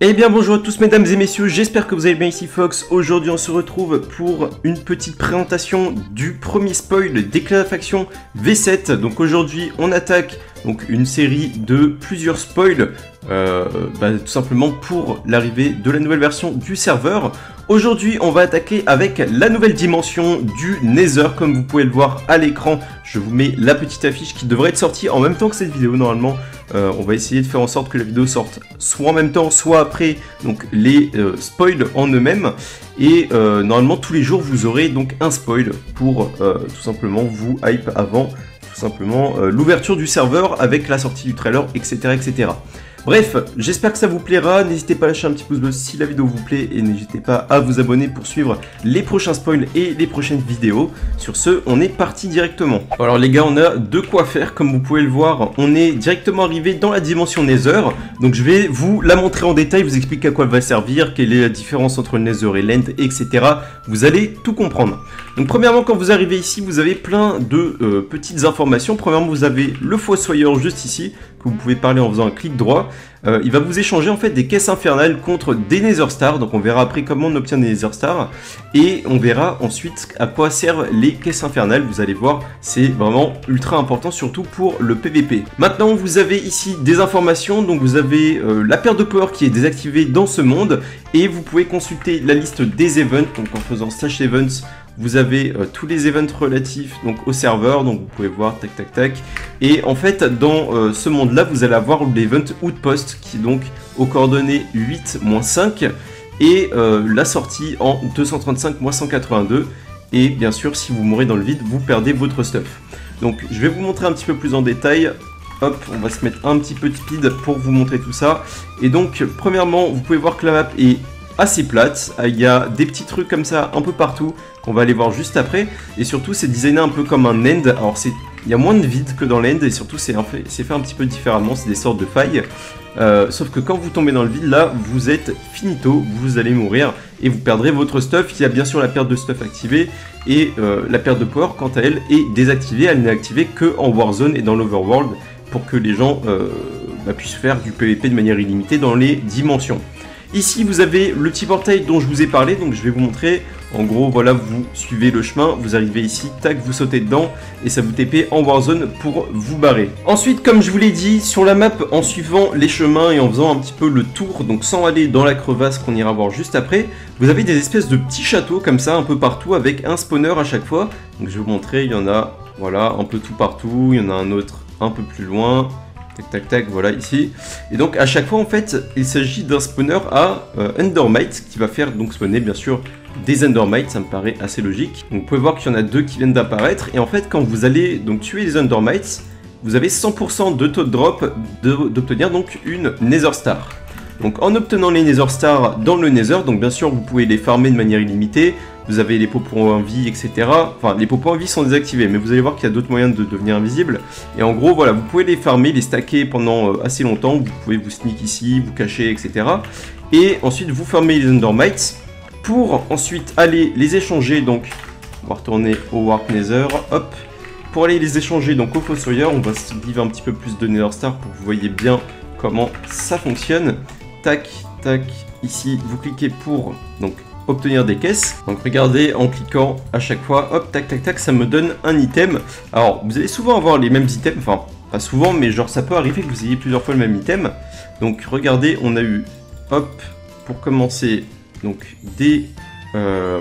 Eh bien bonjour à tous mesdames et messieurs, j'espère que vous allez bien ici Fox. Aujourd'hui on se retrouve pour une petite présentation du premier spoil d'Éclafaction V7. Donc aujourd'hui on attaque une série de plusieurs spoils, euh, bah, tout simplement pour l'arrivée de la nouvelle version du serveur. Aujourd'hui, on va attaquer avec la nouvelle dimension du Nether, comme vous pouvez le voir à l'écran. Je vous mets la petite affiche qui devrait être sortie en même temps que cette vidéo normalement. Euh, on va essayer de faire en sorte que la vidéo sorte soit en même temps, soit après, donc les euh, spoils en eux-mêmes. Et normalement, tous les jours, vous aurez donc un spoil pour tout simplement vous hype avant tout simplement l'ouverture du serveur avec la sortie du trailer, etc. etc. Bref, j'espère que ça vous plaira. N'hésitez pas à lâcher un petit pouce bleu si la vidéo vous plaît et n'hésitez pas à vous abonner pour suivre les prochains spoils et les prochaines vidéos. Sur ce, on est parti directement. Alors les gars, on a de quoi faire. Comme vous pouvez le voir, on est directement arrivé dans la dimension Nether. Donc je vais vous la montrer en détail, vous expliquer à quoi elle va servir, quelle est la différence entre le Nether et l'End, etc. Vous allez tout comprendre. Donc premièrement, quand vous arrivez ici, vous avez plein de euh, petites informations. Premièrement, vous avez le fossoyeur juste ici, que vous pouvez parler en faisant un clic droit. Euh, il va vous échanger en fait des caisses infernales contre des Nether Stars. Donc on verra après comment on obtient des Nether Stars. Et on verra ensuite à quoi servent les caisses infernales. Vous allez voir, c'est vraiment ultra important, surtout pour le PVP. Maintenant, vous avez ici des informations. Donc vous avez euh, la perte de power qui est désactivée dans ce monde. Et vous pouvez consulter la liste des events. Donc en faisant slash events, vous avez euh, tous les events relatifs donc, au serveur, donc vous pouvez voir, tac tac tac. Et en fait, dans euh, ce monde-là, vous allez avoir l'event Outpost qui est donc aux coordonnées 8-5 et euh, la sortie en 235-182. Et bien sûr, si vous mourrez dans le vide, vous perdez votre stuff. Donc je vais vous montrer un petit peu plus en détail. Hop, on va se mettre un petit peu de speed pour vous montrer tout ça. Et donc, premièrement, vous pouvez voir que la map est assez plate. Il y a des petits trucs comme ça un peu partout qu'on va aller voir juste après. Et surtout, c'est designé un peu comme un end. Alors, il y a moins de vide que dans l'end et surtout, c'est fait, un petit peu différemment. C'est des sortes de failles. Euh, sauf que quand vous tombez dans le vide, là, vous êtes finito, vous allez mourir et vous perdrez votre stuff. Il y a bien sûr la perte de stuff activée et euh, la perte de power, quant à elle, est désactivée. Elle n'est activée que en Warzone et dans l'Overworld pour que les gens euh, bah, puissent faire du PvP de manière illimitée dans les dimensions. Ici, vous avez le petit portail dont je vous ai parlé, donc je vais vous montrer. En gros, voilà, vous suivez le chemin, vous arrivez ici, tac, vous sautez dedans, et ça vous TP en Warzone pour vous barrer. Ensuite, comme je vous l'ai dit, sur la map, en suivant les chemins et en faisant un petit peu le tour, donc sans aller dans la crevasse qu'on ira voir juste après, vous avez des espèces de petits châteaux comme ça, un peu partout, avec un spawner à chaque fois. Donc je vais vous montrer, il y en a, voilà, un peu tout partout, il y en a un autre un peu plus loin, Tac, tac, tac, voilà ici. Et donc à chaque fois, en fait, il s'agit d'un spawner à euh, qui va faire donc spawner bien sûr des Endermites, ça me paraît assez logique. Donc vous pouvez voir qu'il y en a deux qui viennent d'apparaître. Et en fait, quand vous allez donc tuer les Endermites, vous avez 100% de taux de drop d'obtenir donc une Nether Star. Donc en obtenant les Nether Stars dans le Nether, donc bien sûr vous pouvez les farmer de manière illimitée, vous avez les pots pour vie, etc. Enfin, les pots pour vie sont désactivés, mais vous allez voir qu'il y a d'autres moyens de devenir invisible. Et en gros, voilà, vous pouvez les farmer, les stacker pendant euh, assez longtemps. Vous pouvez vous sneak ici, vous cacher, etc. Et ensuite, vous farmez les Endermites pour ensuite aller les échanger. Donc, on va retourner au Warp Nether. Hop. Pour aller les échanger donc au Fossoyeur, on va se un petit peu plus de Nether Star pour que vous voyez bien comment ça fonctionne. Tac, tac. Ici, vous cliquez pour donc obtenir des caisses. Donc regardez, en cliquant à chaque fois, hop, tac, tac, tac, ça me donne un item. Alors, vous allez souvent avoir les mêmes items, enfin, pas souvent, mais genre ça peut arriver que vous ayez plusieurs fois le même item. Donc regardez, on a eu, hop, pour commencer, donc des... Euh,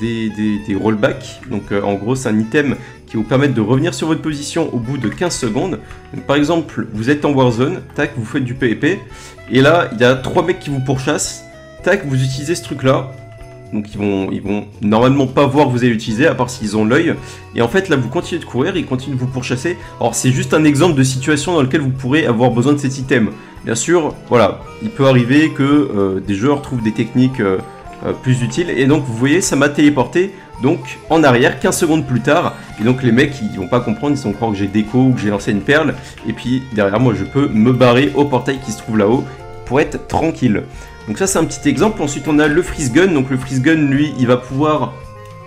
des, des, rollbacks. Donc, euh, en gros, c'est un item qui vous permet de revenir sur votre position au bout de 15 secondes. par exemple, vous êtes en Warzone, tac, vous faites du PvP, et là, il y a trois mecs qui vous pourchassent tac, vous utilisez ce truc-là. Donc ils vont, ils normalement pas voir que vous allez l'utiliser, à part s'ils ont l'œil. Et en fait là vous continuez de courir, ils continuent de vous pourchasser. Alors c'est juste un exemple de situation dans lequel vous pourrez avoir besoin de cet item. Bien sûr, voilà, il peut arriver que euh, des joueurs trouvent des techniques euh, euh, plus utiles. Et donc vous voyez, ça m'a téléporté donc en arrière 15 secondes plus tard. Et donc les mecs ils vont pas comprendre, ils vont croire que j'ai déco ou que j'ai lancé une perle. Et puis derrière moi je peux me barrer au portail qui se trouve là-haut pour être tranquille. Donc ça c'est un petit exemple. Ensuite on a le freeze gun. Donc le freeze gun lui il va pouvoir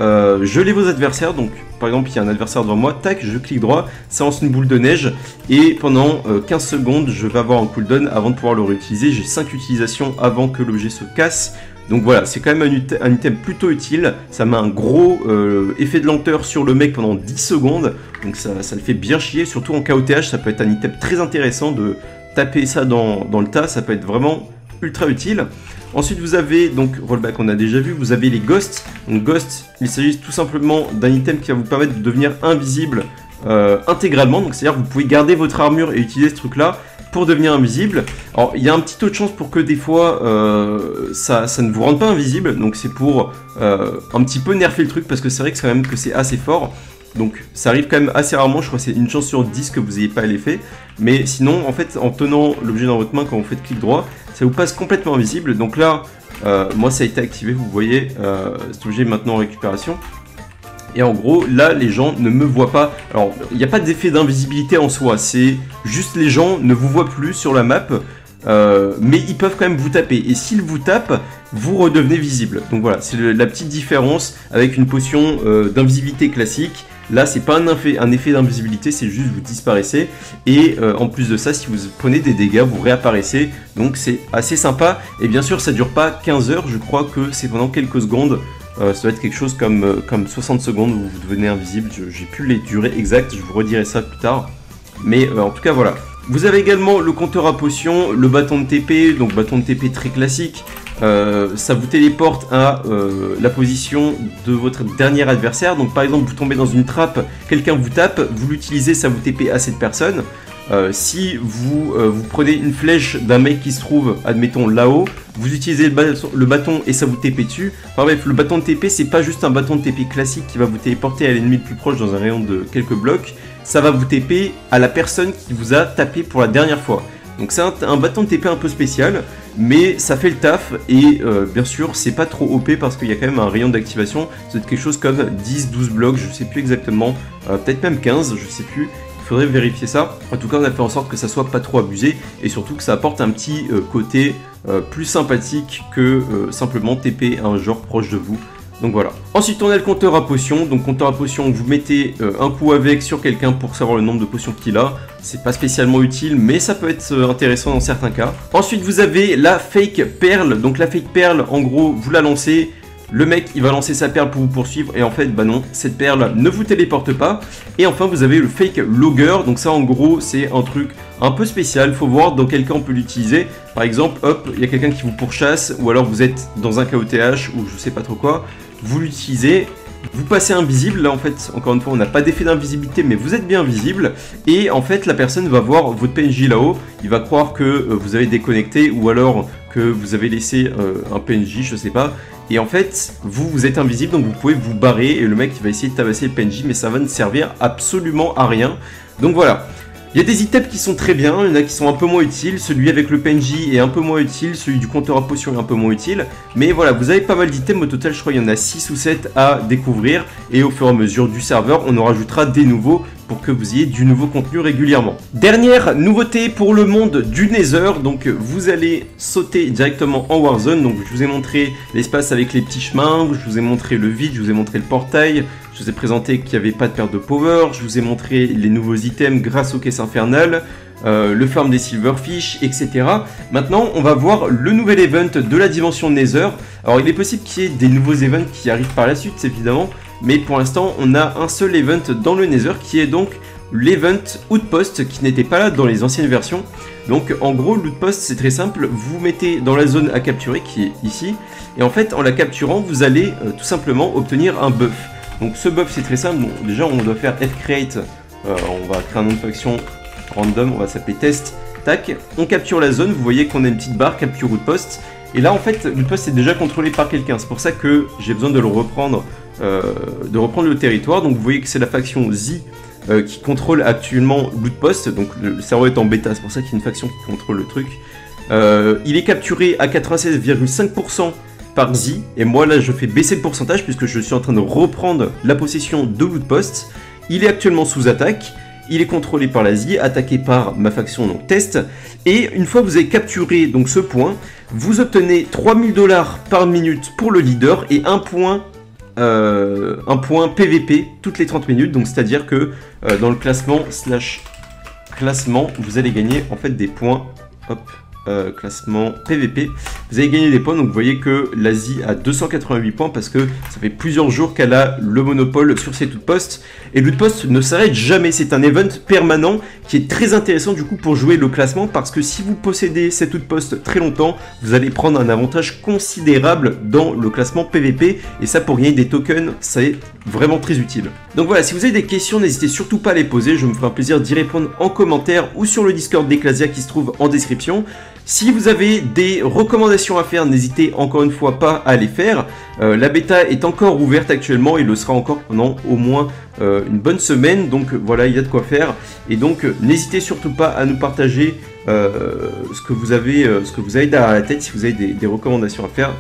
euh, gelez vos adversaires. Donc, par exemple, il y a un adversaire devant moi, tac, je clique droit, ça lance une boule de neige. Et pendant 15 secondes, je vais avoir un cooldown avant de pouvoir le réutiliser. J'ai 5 utilisations avant que l'objet se casse. Donc voilà, c'est quand même un, item plutôt utile. Ça met un gros euh, effet de lenteur sur le mec pendant 10 secondes. Donc ça, le fait bien chier. Surtout en KOTH, ça peut être un item très intéressant de taper ça dans, le tas. Ça peut être vraiment ultra utile. Ensuite, vous avez, donc, rollback, on a déjà vu, vous avez les ghosts. Donc, ghosts, il s'agit tout simplement d'un item qui va vous permettre de devenir invisible euh, intégralement. Donc, c'est-à-dire que vous pouvez garder votre armure et utiliser ce truc-là pour devenir invisible. Alors, il y a un petit taux de chance pour que des fois, euh, ça, ça, ne vous rende pas invisible. Donc, c'est pour euh, un petit peu nerfer le truc, parce que c'est vrai que c'est quand même que c'est assez fort. Donc, ça arrive quand même assez rarement. Je crois que c'est une chance sur 10 que vous n'ayez pas l'effet. Mais sinon, en fait, en tenant l'objet dans votre main quand vous faites clic droit, ça vous passe complètement invisible. Donc là, euh, moi, ça a été activé. Vous voyez, cet objet est maintenant en récupération. Et en gros, là, les gens ne me voient pas. Alors, il n'y a pas d'effet d'invisibilité en soi. C'est juste les gens ne vous voient plus sur la map. Euh, mais ils peuvent quand même vous taper. Et s'ils vous tapent, vous redevenez visible. Donc voilà, c'est la petite différence avec une potion euh, d'invisibilité classique. Là, c'est pas un effet, d'invisibilité, c'est juste vous disparaissez. Et euh, en plus de ça, si vous prenez des dégâts, vous réapparaissez. Donc c'est assez sympa. Et bien sûr, ça dure pas 15 heures. Je crois que c'est pendant quelques secondes. Euh, ça doit être quelque chose comme, euh, comme 60 secondes où vous devenez invisible. J'ai plus les durées exactes, je vous redirai ça plus tard. Mais euh, en tout cas, voilà. Vous avez également le compteur à potions, le bâton de TP, donc bâton de TP très classique. Ça vous téléporte à la position de votre dernier adversaire. Donc par exemple, vous tombez dans une trappe, quelqu'un vous tape, vous l'utilisez, ça vous TP à cette personne. Euh, si vous, euh, vous prenez une flèche d'un mec qui se trouve, admettons, là-haut, vous utilisez le bâton, et ça vous TP dessus. Enfin bref, le bâton de TP, c'est pas juste un bâton de TP classique qui va vous téléporter à l'ennemi le plus proche dans un rayon de quelques blocs. Ça va vous TP à la personne qui vous a tapé pour la dernière fois. Donc c'est un, bâton de TP un peu spécial, mais ça fait le taf et euh, bien sûr c'est pas trop OP parce qu'il y a quand même un rayon d'activation, c'est quelque chose comme 10-12 blocs, je sais plus exactement, peut-être même 15, je sais plus, faudrait vérifier ça. En tout cas, on a fait en sorte que ça soit pas trop abusé et surtout que ça apporte un petit euh, côté euh, plus sympathique que euh, simplement TP un genre proche de vous. Donc voilà. Ensuite, on a le compteur à potions. Donc, compteur à potions, vous mettez un coup avec sur quelqu'un pour savoir le nombre de potions qu'il a. C'est pas spécialement utile, mais ça peut être intéressant dans certains cas. Ensuite, vous avez la fake perle. Donc, la fake perle, en gros, vous la lancez. Le mec, il va lancer sa perle pour vous poursuivre et en fait, bah non, cette perle ne vous téléporte pas. Et enfin, vous avez le fake logger. Donc ça, en gros, c'est un truc un peu spécial. Faut voir dans quel cas on peut l'utiliser. Par exemple, hop, il y a quelqu'un qui vous pourchasse ou alors vous êtes dans un KOTH ou je sais pas trop quoi. Vous l'utilisez vous passez invisible, là en fait, encore une fois, on n'a pas d'effet d'invisibilité, mais vous êtes bien visible, et en fait, la personne va voir votre PNJ là-haut, il va croire que euh, vous avez déconnecté, ou alors que vous avez laissé euh, un PNJ, je sais pas, et en fait, vous, vous êtes invisible, donc vous pouvez vous barrer, et le mec va essayer de tabasser le PNJ, mais ça va ne servir absolument à rien. Donc voilà. Il y a des items qui sont très bien, il y en a qui sont un peu moins utiles, celui avec le PNJ est un peu moins utile, celui du compteur à potions est un peu moins utile, mais voilà, vous avez pas mal d'items, au total je crois qu'il y en a 6 ou 7 à découvrir, et au fur et à mesure du serveur, on en rajoutera des nouveaux pour que vous ayez du nouveau contenu régulièrement. Dernière nouveauté pour le monde du Nether, donc vous allez sauter directement en Warzone, donc je vous ai montré l'espace avec les petits chemins, je vous ai montré le vide, je vous ai montré le portail, je vous ai présenté qu'il n'y avait pas de perte de power, je vous ai montré les nouveaux items grâce aux caisses infernales, euh, le farm des silverfish, etc. Maintenant, on va voir le nouvel event de la dimension Nether. Alors, il est possible qu'il y ait des nouveaux events qui arrivent par la suite, évidemment, mais pour l'instant, on a un seul event dans le Nether qui est donc l'event Outpost qui n'était pas là dans les anciennes versions. Donc en gros, l'Outpost c'est très simple, vous mettez dans la zone à capturer qui est ici, et en fait en la capturant, vous allez euh, tout simplement obtenir un buff. Donc ce buff c'est très simple, déjà on doit faire f create, euh, on va créer un nom de faction random, on va s'appeler test, tac, on capture la zone, vous voyez qu'on a une petite barre. Capture Outpost, et là en fait l'Outpost est déjà contrôlé par quelqu'un, c'est pour ça que j'ai besoin de le reprendre euh, de reprendre le territoire. Donc vous voyez que c'est la faction Z euh, qui contrôle actuellement l'outpost. Donc le, cerveau est en bêta, c'est pour ça qu'il y a une faction qui contrôle le truc. Euh, il est capturé à 96,5% par Z. Et moi là je fais baisser le pourcentage puisque je suis en train de reprendre la possession de l'outpost. Il est actuellement sous attaque. Il est contrôlé par la Z, attaqué par ma faction donc test. Et une fois que vous avez capturé donc ce point, vous obtenez 3000 dollars par minute pour le leader et un point euh, PVP toutes les 30 minutes. Donc c'est-à-dire que euh, dans le classement slash classement, vous allez gagner en fait des points. Euh, classement PVP. Vous avez gagné des points, donc vous voyez que l'Asie a 288 points parce que ça fait plusieurs jours qu'elle a le monopole sur ses outposts. Et l'outpost ne s'arrête jamais, c'est un event permanent qui est très intéressant du coup pour jouer le classement parce que si vous possédez cet outpost très longtemps, vous allez prendre un avantage considérable dans le classement PVP et ça pour gagner des tokens, c'est vraiment très utile. Donc voilà, si vous avez des questions, n'hésitez surtout pas à les poser, je me ferai un plaisir d'y répondre en commentaire ou sur le Discord d'Eclasia qui se trouve en description. Si vous avez des recommandations à faire, n'hésitez encore une fois pas à les faire. Euh, la bêta est encore ouverte actuellement et le sera encore pendant au moins euh, une bonne semaine. Donc voilà, il y a de quoi faire. Et donc n'hésitez surtout pas à nous partager euh, ce, que vous avez, ce que vous avez derrière la tête si vous avez des, des recommandations à faire.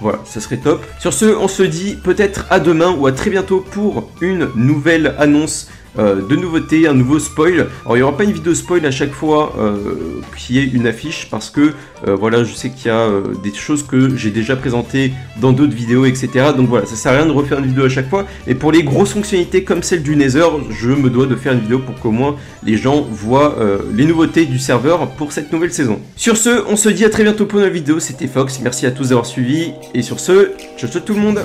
Voilà, ça serait top. Sur ce, on se dit peut-être à demain ou à très bientôt pour une nouvelle annonce euh, de nouveautés, un nouveau spoil. Alors il n'y aura pas une vidéo spoil à chaque fois euh, qui est une affiche parce que euh, voilà, je sais qu'il y a des choses que j'ai déjà présentées dans d'autres vidéos, etc. Donc voilà, ça sert à rien de refaire une vidéo à chaque fois. Et pour les grosses fonctionnalités comme celle du Nether, je me dois de faire une vidéo pour qu'au moins les gens voient les nouveautés du serveur pour cette nouvelle saison. Sur ce, on se dit à très bientôt pour une nouvelle vidéo. C'était Fox, merci à tous d'avoir suivi. Et sur ce, je souhaite tout le monde.